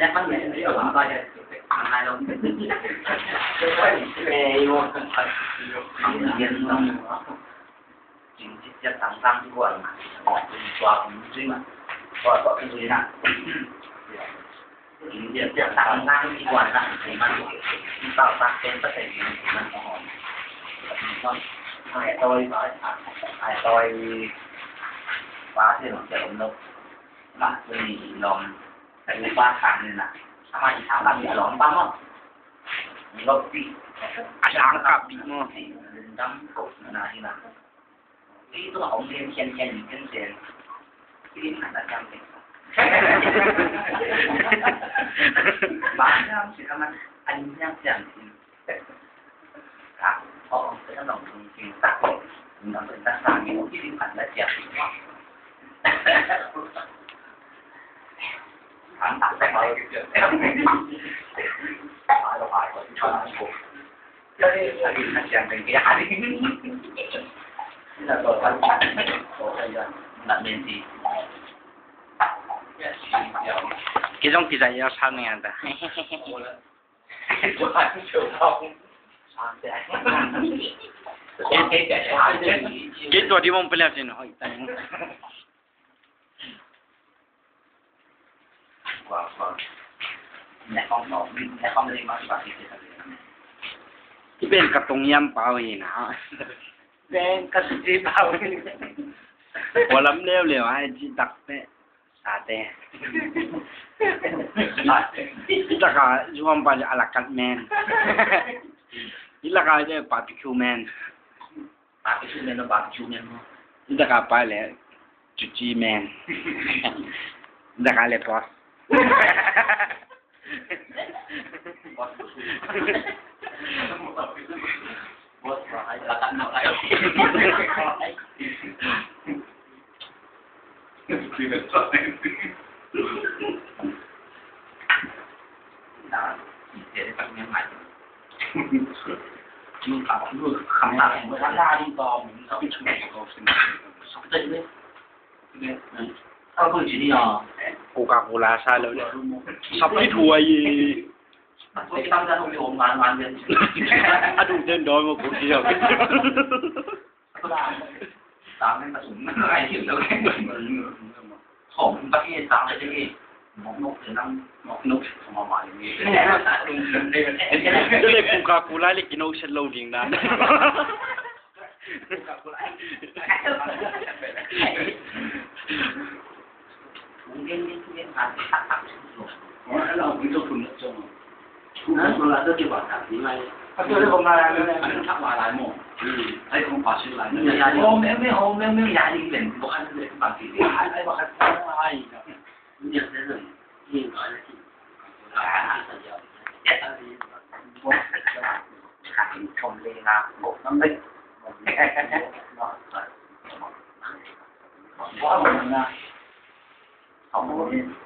Chắc bắn nhẹ đi rồi coi kìa. Thằng này luôn. Cái quái gì mẹ vô. Không yên tâm nữa. Chính trị chất tăng tăng đi quần. Họ cũng tòa cũng mà. Tòa tòa cũng duy nặng. Chính trị chất tăng tăng đi quần nặng. Thì mà chúng ta tăng thêm tất cả những gì mà có hỏi. Mẹ tôi nói, mẹ tôi quá thì nó sẽ ổn đâu. Bạn แต่อยู่บ้านฝังนี่นะทำไมถามบ้านมีหลอนบัางมั้งมีรถตังกับดีมั้งเรื่องดำกบนาทน่นั่นที่ตัวของเรียนเชียนเชียนอีกเช่นที่ผ่านตะจำเป็นบ้านยังสิทำไมอันยังเชียนที่ครับพอจะต้องลงจริงตักนำเป็นตั้สามีที่ผ่านตะจเป็นวฐานตัดแต่งอะไรเยอะแต่ละระบาเก่อนที่ชอบผมก็ได้สนิทกันอี่างเป็นกันนี่เราตัวกันตัวกันหนัเรียนดีกี่种比赛要唱那样的？我还是求到，唱的。给给给，给做的我们不了解呢，好一点。เป็นกระตุงยำเปล่าอีนะเป็นกระสุนเปล่าอีหัวลำเลี้ยวเหลียวให้จิตักเนี่ยสาเต้ตะกาช่วงปัจจุบันกัดแมนนี่ละกาจะปาร์ติคิวแมนปาร์ติคิวแมนหรือปาร์ติคิวแมนมั้งนี่ตะกาไปเลยจุจีแมนตะกาเลยพอ Bos, bahaya. Lakan nak lakan. Đó, để tặng nhà mày. Nhưng tao cũng được khám lại mới ra ra đi vào mình tao biết chúng mày có xin. Sắp tới đấy. Tao không chỉ đi à. กูกังกูลาชาแล้วเนี่ยขับไม่ถวยไตั้งใจทำโยมงานวันเนอะดูเดินดอยมากูเดียวตามเป็นสมไอะไรถึงแล้วแค่ของประเทศตามอะไรที่หมอกนกหรือน้ำหมอกนกมาในี่ก็เลยกูกากูไล่เลยกินโอเชนโลดิงนะกูกากูไล่ทานทักทักถึงล้าไม่ต้องคุณจงนั้นเวลาจะเก็บถักถึงไรก็เจอเรื่องมาแล้วเนี่ยทักมาหลายโม่ไอ้คมผ่าชื่อหลายเนี่ยยาไม่ไม่หอมไม่ไม่ยาอีกเป็นบางครั้งเลยบางทีหายไปบางครั้งหายครับมัยังได้เลยย่งร้อยละทร้อยะที่เด้ยวเจด้ผมจะขายมเลยนะมน้ำเล็ม่แค่แค่หน่อยหน่อยมว่ามันนะผมว่า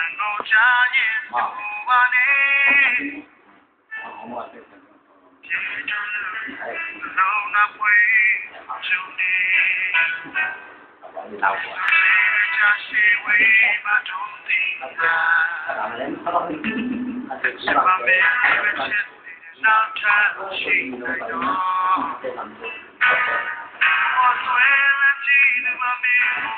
lâu quá Thank you.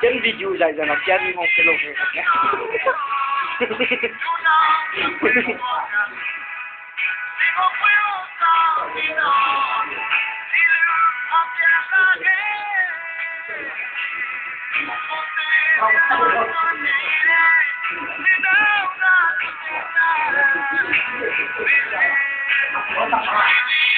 Quelle vidéo là, ils en ont carrément fait l'enfer. Thank you.